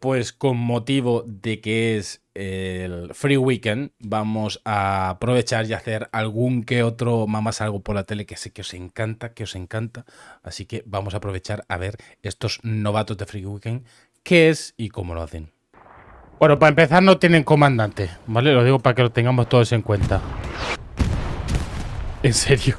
Pues con motivo de que es el Free Weekend, vamos a aprovechar y hacer algún que otro mamás algo por la tele que sé que os encanta, que os encanta. Así que vamos a aprovechar a ver estos novatos de Free Weekend, qué es y cómo lo hacen. Bueno, para empezar no tienen comandante, ¿vale? Lo digo para que lo tengamos todos en cuenta. En serio.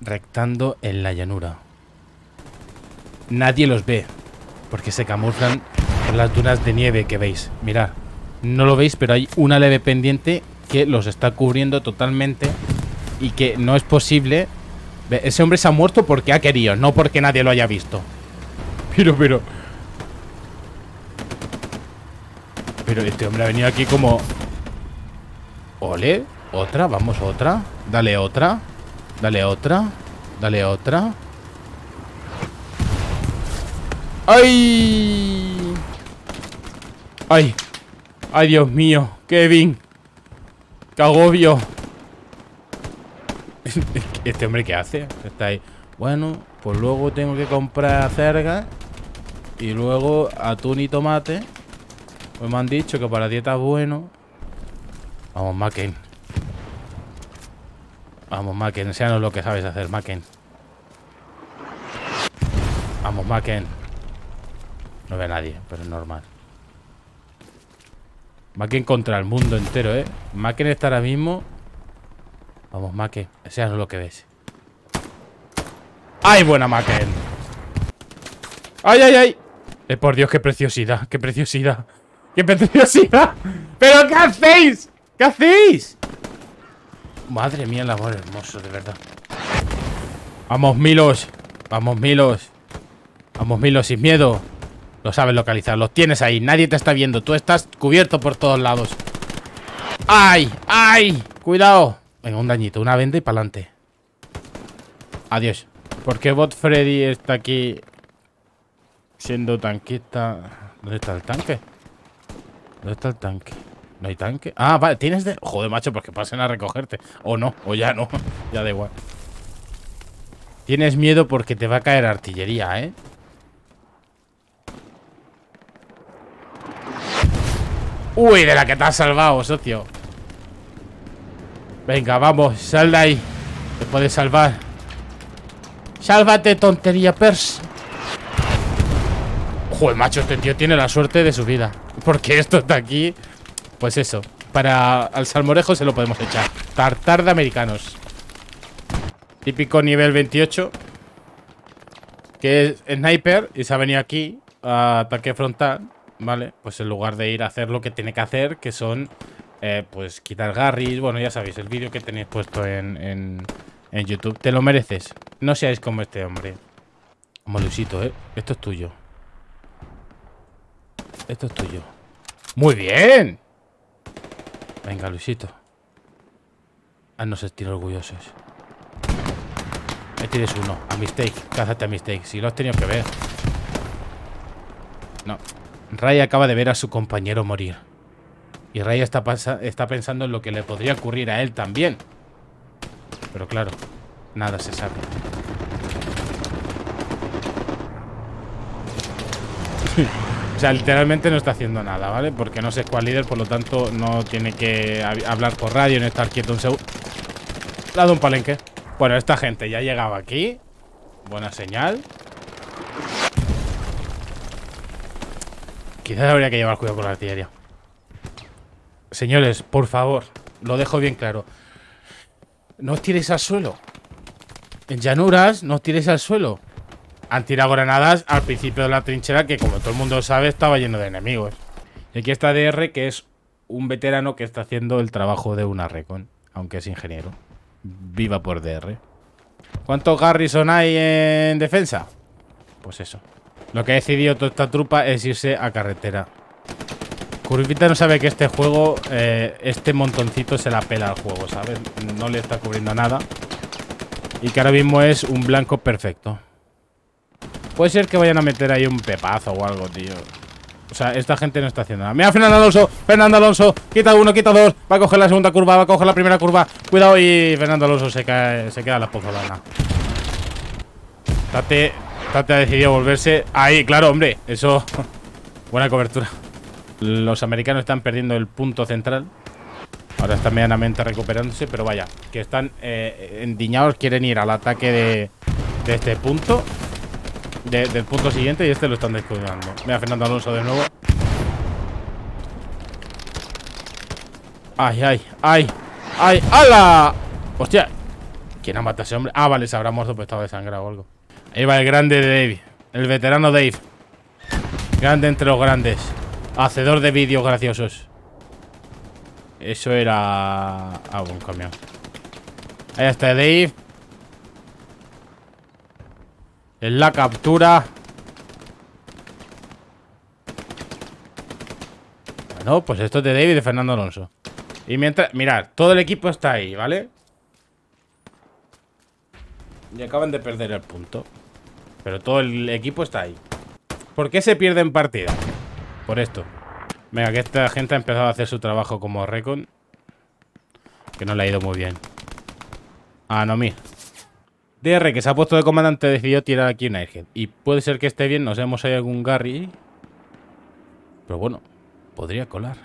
Rectando en la llanura. Nadie los ve. Porque se camuflan por las dunas de nieve que veis. Mirad, no lo veis, pero hay una leve pendiente que los está cubriendo totalmente y que no es posible... Ese hombre se ha muerto porque ha querido, no porque nadie lo haya visto. Pero, pero... Pero este hombre ha venido aquí como... Ole, otra, vamos, otra. Dale otra. Dale otra. Dale otra. ¡Ay! ¡Ay! ¡Ay, Dios mío! ¡Kevin! ¡Qué agobio! ¿Este hombre qué hace? Está ahí. Bueno, pues luego tengo que comprar cerga y luego atún y tomate. Pues me han dicho que para dieta es bueno. Vamos, Macken. Vamos, Macken. Enséñanos lo que sabes hacer, Macken. Vamos, Macken. No ve a nadie, pero es normal. Macken contra el mundo entero, ¿eh? Macken está ahora mismo... Vamos, Macken. Ese lo que ves. ¡Ay, buena Macken! ¡Ay, ay, ay! Eh, por Dios, qué preciosidad, qué preciosidad. ¡Qué preciosidad! ¿Pero qué hacéis? ¿Qué hacéis? Madre mía, el amor hermoso, de verdad. Vamos, Milos. Vamos, Milos. Vamos, Milos, sin miedo. Lo sabes localizar, los tienes ahí Nadie te está viendo, tú estás cubierto por todos lados ¡Ay! ¡Ay! Cuidado Venga, un dañito, una venda y para adelante Adiós ¿Por qué Bot Freddy está aquí Siendo tanquista ¿Dónde está el tanque? ¿Dónde está el tanque? ¿No hay tanque? Ah, vale, tienes de... Joder, macho, pues que pasen a recogerte O no, o ya no Ya da igual Tienes miedo porque te va a caer artillería, ¿eh? Uy, de la que te has salvado, socio. Venga, vamos, sal de ahí. Te puedes salvar. Sálvate, tontería pers Joder, macho, este tío tiene la suerte de su vida. Porque esto está aquí Pues eso Para al salmorejo se lo podemos echar. Tartar de americanos. Típico nivel 28 Que es sniper Y se ha venido aquí A ataque frontal ¿vale? Pues en lugar de ir a hacer lo que tiene que hacer, que son, eh, pues, quitar garris. Bueno, ya sabéis, el vídeo que tenéis puesto en, en, YouTube. Te lo mereces. No seáis como este hombre. Como Luisito, ¿eh? Esto es tuyo. Esto es tuyo. ¡Muy bien! Venga, Luisito. Haznos sentir orgullosos. Me tienes uno. A mistake. Cázate a mistake. Si lo has tenido que ver. No. Ray acaba de ver a su compañero morir. Y Ray está, pensando en lo que le podría ocurrir a él también. Pero claro, nada se sabe. o sea, literalmente no está haciendo nada, ¿vale? Porque no sé cuál líder, por lo tanto no tiene que hablar por radio, no estar quieto un segundo. Dado un palenque. Bueno, esta gente ya ha llegado aquí. Buena señal. Quizás habría que llevar cuidado con la artillería. Señores, por favor, lo dejo bien claro. No os tiréis al suelo. En llanuras, no os tiréis al suelo. Han tirado granadas al principio de la trinchera que, como todo el mundo sabe, estaba lleno de enemigos. Y aquí está DR, que es un veterano que está haciendo el trabajo de una recon, aunque es ingeniero. Viva por DR. ¿Cuántos Garrison hay en defensa? Pues eso. Lo que ha decidido toda esta trupa es irse a carretera. Curvita no sabe que este juego, eh, este montoncito se la pela al juego, ¿sabes? No le está cubriendo nada. Y que ahora mismo es un blanco perfecto. Puede ser que vayan a meter ahí un pepazo o algo, tío. O sea, esta gente no está haciendo nada. Mira, Fernando Alonso, Fernando Alonso. Quita uno, quita dos. Va a coger la segunda curva, va a coger la primera curva. Cuidado y Fernando Alonso se cae, se queda a la pozolana. Date, Tate ha decidido volverse Ahí, claro, hombre Eso Buena cobertura. Los americanos están perdiendo el punto central. Ahora están medianamente recuperándose, pero vaya, que están eh, endiñados, quieren ir al ataque de, de este punto. del punto siguiente y este lo están descuidando. Mira Fernando Alonso de nuevo. Ay, ay, ay, ay, ¡Hala! Hostia, ¿quién ha matado a ese hombre? Ah, vale, se habrá muerto, pues estaba desangrado o algo. Ahí va el grande Dave, el veterano Dave. Grande entre los grandes. Hacedor de vídeos graciosos. Eso era... Ah, un camión. Ahí está Dave. En la captura. Bueno, pues esto es de Dave y de Fernando Alonso. Y mientras... Mirad, todo el equipo está ahí, ¿vale? Y acaban de perder el punto. Pero todo el equipo está ahí. ¿Por qué se pierden partida? Por esto. Venga, que esta gente ha empezado a hacer su trabajo como recon. Que no le ha ido muy bien. Ah, no, mira. DR, que se ha puesto de comandante, decidió tirar aquí una Airhead. Y puede ser que esté bien, no sabemos si hay algún Gary. Pero bueno, podría colar.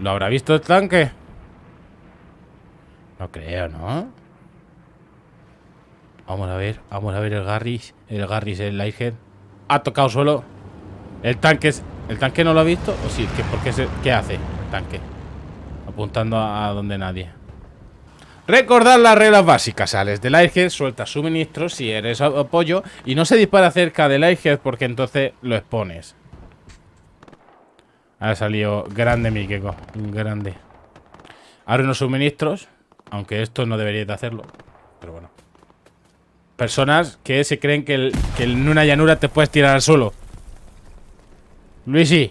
¿Lo habrá visto el tanque? No creo, ¿no? Vamos a ver, vamos a ver el Garris. El Garris, el Airhead ha tocado suelo. El tanque. ¿El tanque no lo ha visto? ¿O sí? ¿Qué, porque ¿Qué hace el tanque? Apuntando a, donde nadie. Recordad las reglas básicas, sales del Airhead, suelta suministros si eres apoyo y no se dispara cerca del Airhead porque entonces lo expones. Ha salido grande mi Keko, grande. Ahora unos suministros, aunque esto no debería de hacerlo, pero bueno. Personas que se creen que, en una llanura te puedes tirar al suelo. Luisi.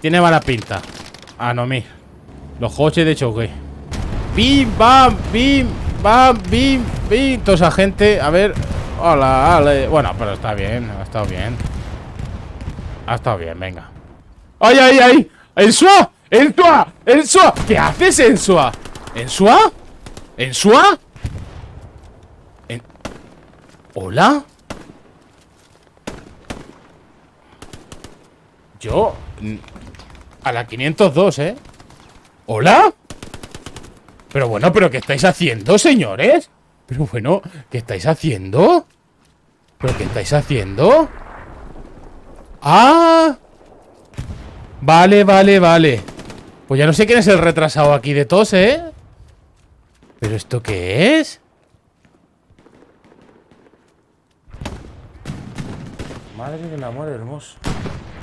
Tiene mala pinta. Ah, no, mí. Los coches de choque. Bim, bam, bim, bam, bim, bim. Toda esa gente. A ver. Hola, hola. Bueno, pero está bien. Ha estado bien. Ha estado bien, venga. ¡Ay, ay, ay! ¡Ensua! ¡Ensua! ¡Ensua! ¿Qué haces, Ensua? ¿Ensua? ¿Ensua? ¿Hola? Yo... A la 502, ¿eh? ¿Hola? Pero bueno, ¿pero qué estáis haciendo, señores? Pero bueno, ¿qué estáis haciendo? ¿Pero qué estáis haciendo? ¡Ah! Vale, vale, vale Pues ya no sé quién es el retrasado aquí de todos, ¿eh? ¿Pero esto qué es? Madre del amor hermoso.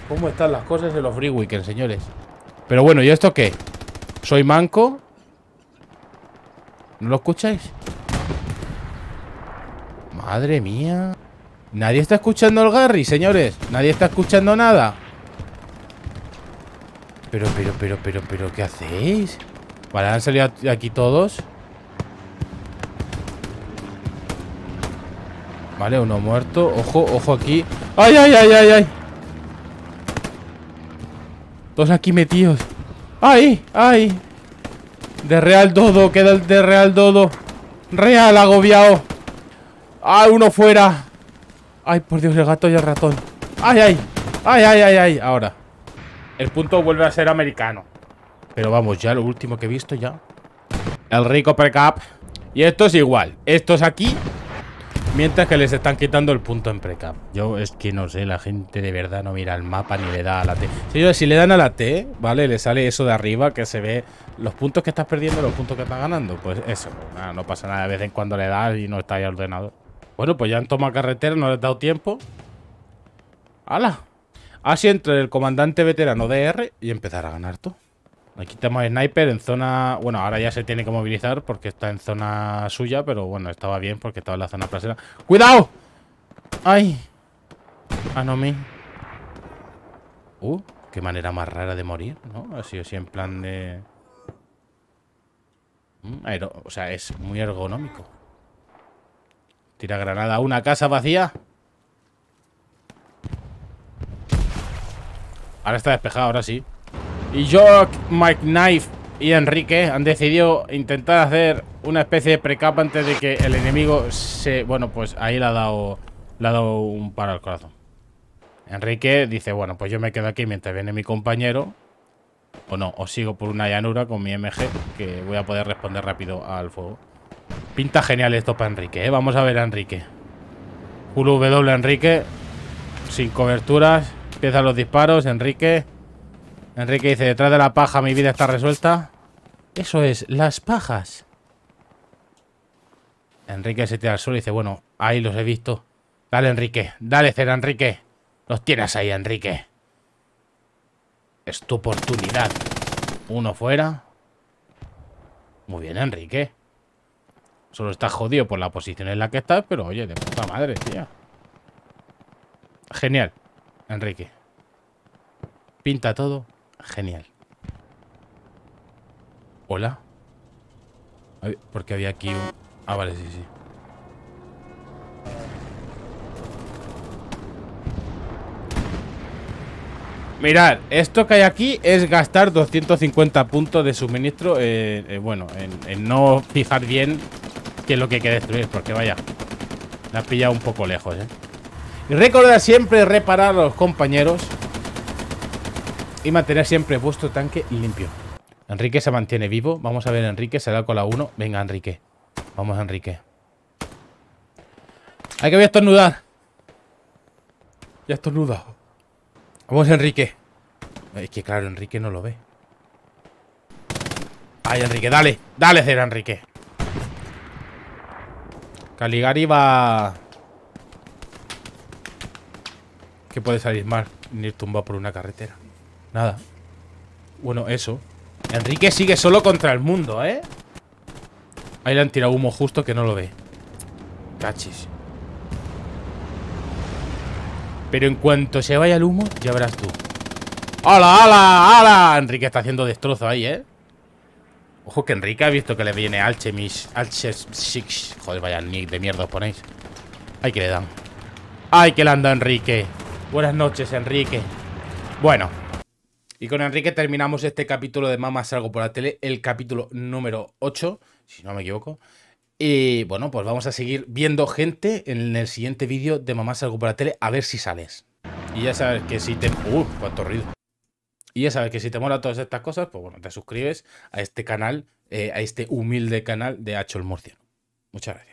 ¿Cómo están las cosas en los free weekends, señores? Pero bueno, ¿y esto qué? ¿Soy manco? ¿No lo escucháis? Madre mía. Nadie está escuchando el Gary, señores. Nadie está escuchando nada. Pero, pero, pero, pero, pero, ¿qué hacéis? Vale, han salido aquí todos. Vale, uno muerto. Ojo, ojo aquí. ¡Ay, ay, ay, ay, ay! Dos aquí metidos. ¡Ay, ay! De Real Dodo, queda el de Real Dodo. Real agobiado. ¡Ay, uno fuera! ¡Ay, por Dios, el gato y el ratón! ¡Ay, ay! ¡Ay, ay, ay, ay! Ahora. El punto vuelve a ser americano. Pero vamos, ya lo último que he visto ya. El rico precap. Y esto es igual. Esto es aquí Mientras que les están quitando el punto en precap. Yo es que no sé, la gente de verdad no mira el mapa ni le da a la T. Si, si le dan a la T, ¿vale? Le sale eso de arriba que se ve los puntos que estás perdiendo los puntos que estás ganando. Pues eso, pues no pasa nada. De vez en cuando le das y no está ahí ordenado. Bueno, pues ya han tomado carretera, no les he dado tiempo. ¡Hala! Así entre el comandante veterano DR y empezar a ganar tú. Aquí tenemos sniper en zona... Bueno, ahora ya se tiene que movilizar porque está en zona suya, pero bueno, estaba bien porque estaba en la zona trasera. ¡Cuidado! ¡Ay! Ah, no, me... Uh, qué manera más rara de morir, ¿no? Así, así en plan de... Mm, o sea, es muy ergonómico. Tira granada a una casa vacía. Ahora está despejado, ahora sí. Y Jock, Mike Knife y Enrique han decidido intentar hacer una especie de precap antes de que el enemigo se... Bueno, pues ahí le ha dado, le ha dado un paro al corazón. Enrique dice, bueno, pues yo me quedo aquí mientras viene mi compañero. O no, o sigo por una llanura con mi MG, que voy a poder responder rápido al fuego. Pinta genial esto para Enrique, ¿eh? Vamos a ver a Enrique. W Enrique. Sin coberturas. Empiezan los disparos, Enrique. Enrique dice, detrás de la paja mi vida está resuelta. Eso es, las pajas. Enrique se tira al suelo y dice, bueno, ahí los he visto. Dale, Enrique. Dale, cera, Enrique. Los tienes ahí, Enrique. Es tu oportunidad. Uno fuera. Muy bien, Enrique. Solo estás jodido por la posición en la que estás, pero oye, de puta madre, tío. Genial, Enrique. Pinta todo. Genial. Hola. Porque había aquí un... Ah, vale, sí, sí. Mirad, esto que hay aquí es gastar 250 puntos de suministro, eh, eh, bueno, en, no fijar bien qué es lo que hay que destruir, porque vaya, me ha pillado un poco lejos, ¿eh? Y recordad siempre reparar a los compañeros y mantener siempre vuestro tanque limpio. Enrique se mantiene vivo. Vamos a ver, Enrique se da con la 1. Venga, Enrique. Vamos, Enrique. Hay que voy a estornudar. Ya estornudado. Vamos, Enrique. Es que claro, Enrique no lo ve. Ay, Enrique, dale. Dale, cera, Enrique. Caligari va... ¿Qué puede salir mal? Ni tumba por una carretera. Nada. Bueno, eso. Enrique sigue solo contra el mundo, ¿eh? Ahí le han tirado humo justo que no lo ve. Cachis. Pero en cuanto se vaya el humo, ya verás tú. ¡Hala, hala, hala! Enrique está haciendo destrozo ahí, ¿eh? Ojo que Enrique ha visto que le viene Alchemis. Alches Six. Joder, vaya nick de mierda os ponéis. Ay, que le dan. Ay, que le anda Enrique. Buenas noches, Enrique. Bueno, y con Enrique terminamos este capítulo de Mamá Salgo por la Tele, el capítulo número 8, si no me equivoco. Y bueno, pues vamos a seguir viendo gente en el siguiente vídeo de Mamá Salgo por la Tele, a ver si sales. Y ya sabes que si te... ¡Uh! ¡Cuánto ruido! Y ya sabes que si te mola todas estas cosas, pues bueno, te suscribes a este canal, eh, a este humilde canal de Hacho el. Muchas gracias.